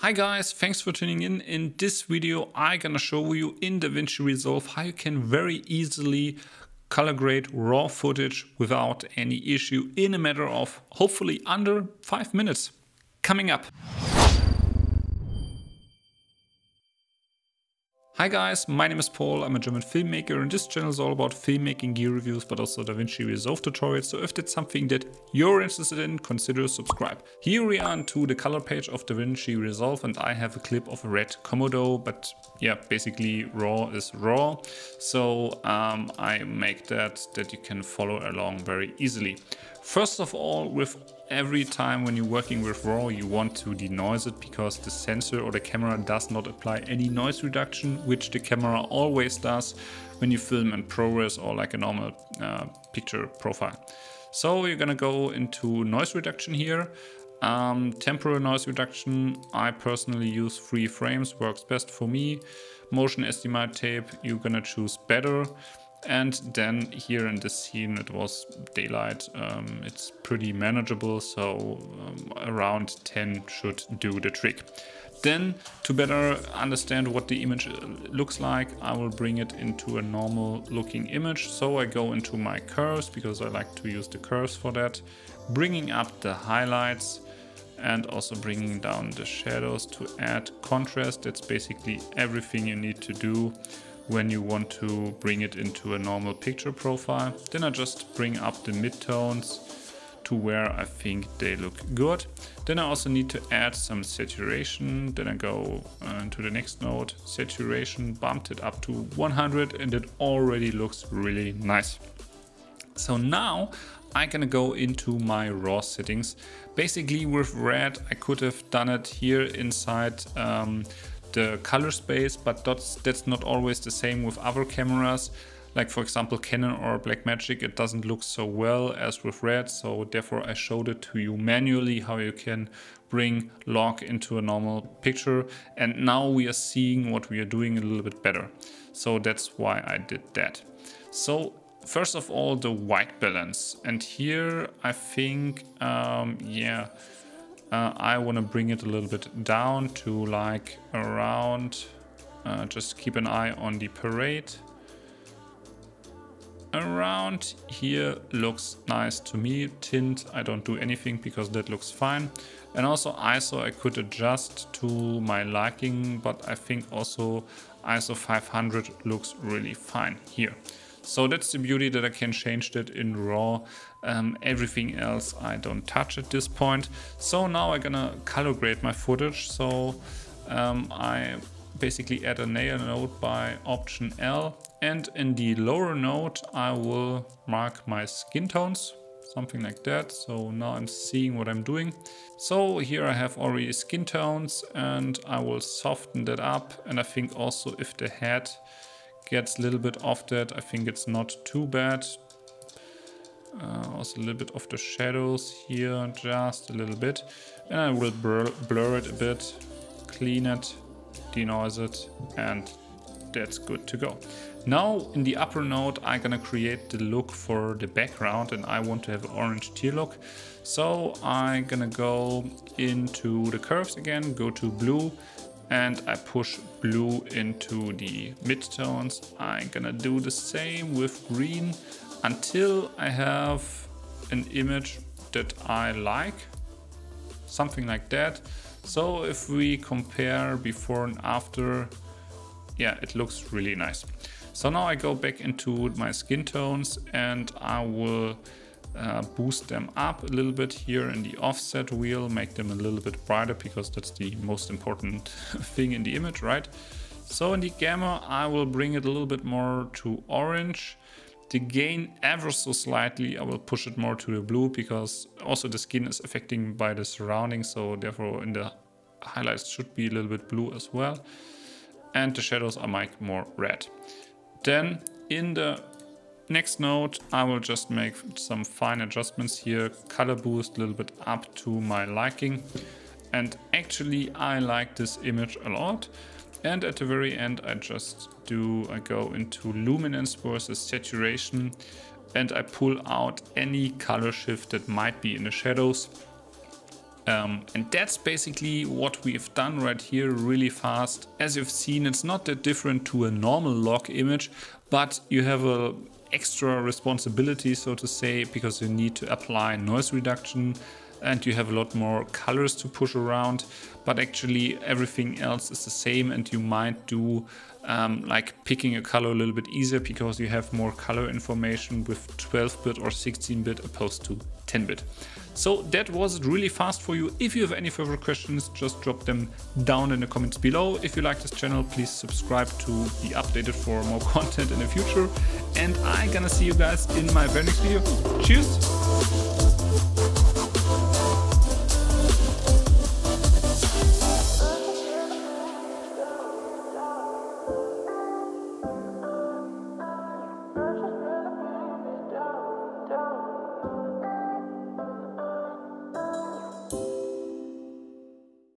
Hi guys, thanks for tuning in. In this video, I'm gonna show you in DaVinci Resolve how you can very easily color grade raw footage without any issue in a matter of hopefully under five minutes. Coming up. Hi guys, my name is Paul, I'm a German filmmaker and this channel is all about filmmaking gear reviews but also DaVinci Resolve tutorials, so if that's something that you're interested in, consider subscribe. Here we are to the color page of DaVinci Resolve and I have a clip of a red Komodo, but yeah, basically raw is raw, so um, I make that that you can follow along very easily. First of all, with every time when you're working with RAW you want to denoise it because the sensor or the camera does not apply any noise reduction which the camera always does when you film in ProRes or like a normal uh, picture profile. So you're gonna go into noise reduction here. Um, temporal noise reduction, I personally use three frames, works best for me. Motion estimate type, you're gonna choose better. And then here in this scene it was daylight, um, it's pretty manageable, so um, around 10 should do the trick. Then to better understand what the image uh, looks like, I will bring it into a normal looking image. So I go into my curves because I like to use the curves for that, bringing up the highlights and also bringing down the shadows to add contrast. That's basically everything you need to do when you want to bring it into a normal picture profile. Then I just bring up the midtones to where I think they look good. Then I also need to add some saturation. Then I go uh, to the next node, saturation, bumped it up to 100 and it already looks really nice. So now I'm gonna go into my raw settings. Basically with red, I could have done it here inside um, the color space, but that's, that's not always the same with other cameras. Like for example, Canon or Blackmagic, it doesn't look so well as with red. So therefore I showed it to you manually how you can bring log into a normal picture. And now we are seeing what we are doing a little bit better. So that's why I did that. So first of all, the white balance. And here I think, um, yeah, uh, I want to bring it a little bit down to like around, uh, just keep an eye on the parade. Around here looks nice to me. Tint, I don't do anything because that looks fine. And also ISO I could adjust to my liking, but I think also ISO 500 looks really fine here. So that's the beauty that I can change that in RAW. Um, everything else I don't touch at this point. So now I'm gonna color grade my footage. So um, I basically add a layer node by option L and in the lower node I will mark my skin tones something like that so now I'm seeing what I'm doing so here I have already skin tones and I will soften that up and I think also if the head gets a little bit off that. I think it's not too bad. Uh, also a little bit of the shadows here, just a little bit. And I will blur, blur it a bit, clean it, denoise it, and that's good to go. Now in the upper node I'm gonna create the look for the background and I want to have an orange teal look. So I'm gonna go into the curves again, go to blue and I push blue into the midtones. I'm gonna do the same with green until I have an image that I like, something like that. So if we compare before and after, yeah, it looks really nice. So now I go back into my skin tones and I will uh, boost them up a little bit here in the offset wheel, make them a little bit brighter because that's the most important thing in the image, right? So in the gamma, I will bring it a little bit more to orange. The gain ever so slightly, I will push it more to the blue because also the skin is affecting by the surroundings. So therefore in the highlights should be a little bit blue as well. And the shadows I make more red. Then in the Next node, I will just make some fine adjustments here, color boost a little bit up to my liking. And actually I like this image a lot. And at the very end I just do, I go into luminance versus saturation and I pull out any color shift that might be in the shadows. Um, and that's basically what we've done right here really fast. As you've seen, it's not that different to a normal log image, but you have a extra responsibility, so to say, because you need to apply noise reduction and you have a lot more colors to push around but actually everything else is the same and you might do um, like picking a color a little bit easier because you have more color information with 12-bit or 16-bit opposed to 10-bit. So that was really fast for you. If you have any further questions, just drop them down in the comments below. If you like this channel, please subscribe to be updated for more content in the future. And I'm gonna see you guys in my very next video. Cheers!